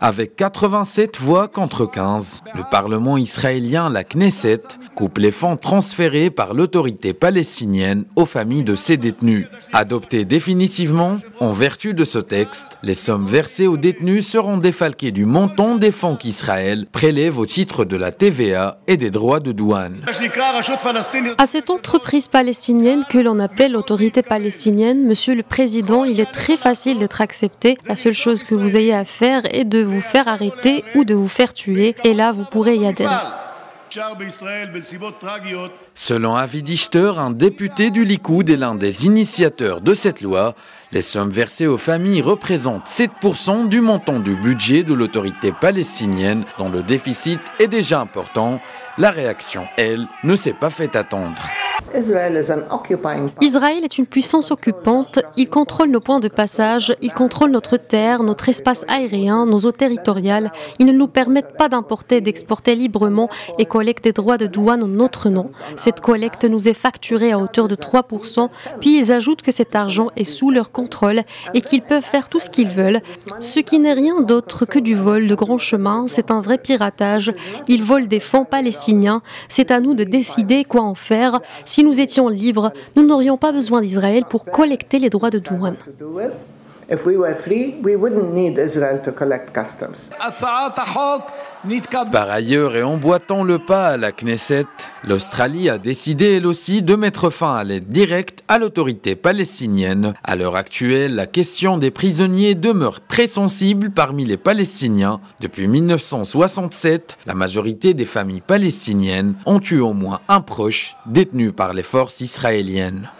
avec 87 voix contre 15. Le Parlement israélien, la Knesset, coupe les fonds transférés par l'autorité palestinienne aux familles de ces détenus. Adoptés définitivement, en vertu de ce texte, les sommes versées aux détenus seront défalquées du montant des fonds qu'Israël prélève au titre de la TVA et des droits de douane. À cette entreprise palestinienne que l'on appelle l'autorité palestinienne, monsieur le président, il est très facile d'être accepté. La seule chose que vous ayez à faire est de vous faire arrêter ou de vous faire tuer. Et là, vous pourrez y adhérer. Selon Avi Dichter, un député du Likoud et l'un des initiateurs de cette loi, les sommes versées aux familles représentent 7% du montant du budget de l'autorité palestinienne dont le déficit est déjà important. La réaction, elle, ne s'est pas fait attendre. Israël est une puissance occupante. Il contrôle nos points de passage, il contrôle notre terre, notre espace aérien, nos eaux territoriales. Ils ne nous permettent pas d'importer, d'exporter librement et collectent des droits de douane en notre nom. Cette collecte nous est facturée à hauteur de 3%, puis ils ajoutent que cet argent est sous leur contrôle et qu'ils peuvent faire tout ce qu'ils veulent. Ce qui n'est rien d'autre que du vol de grands chemins, c'est un vrai piratage. Ils volent des fonds palestiniens. C'est à nous de décider quoi en faire. Nous étions libres, nous n'aurions pas besoin d'Israël pour collecter les droits de douane. Par ailleurs, et en boitant le pas à la Knesset, l'Australie a décidé elle aussi de mettre fin à l'aide directe à l'autorité palestinienne. À l'heure actuelle, la question des prisonniers demeure très sensible parmi les Palestiniens. Depuis 1967, la majorité des familles palestiniennes ont eu au moins un proche détenu par les forces israéliennes.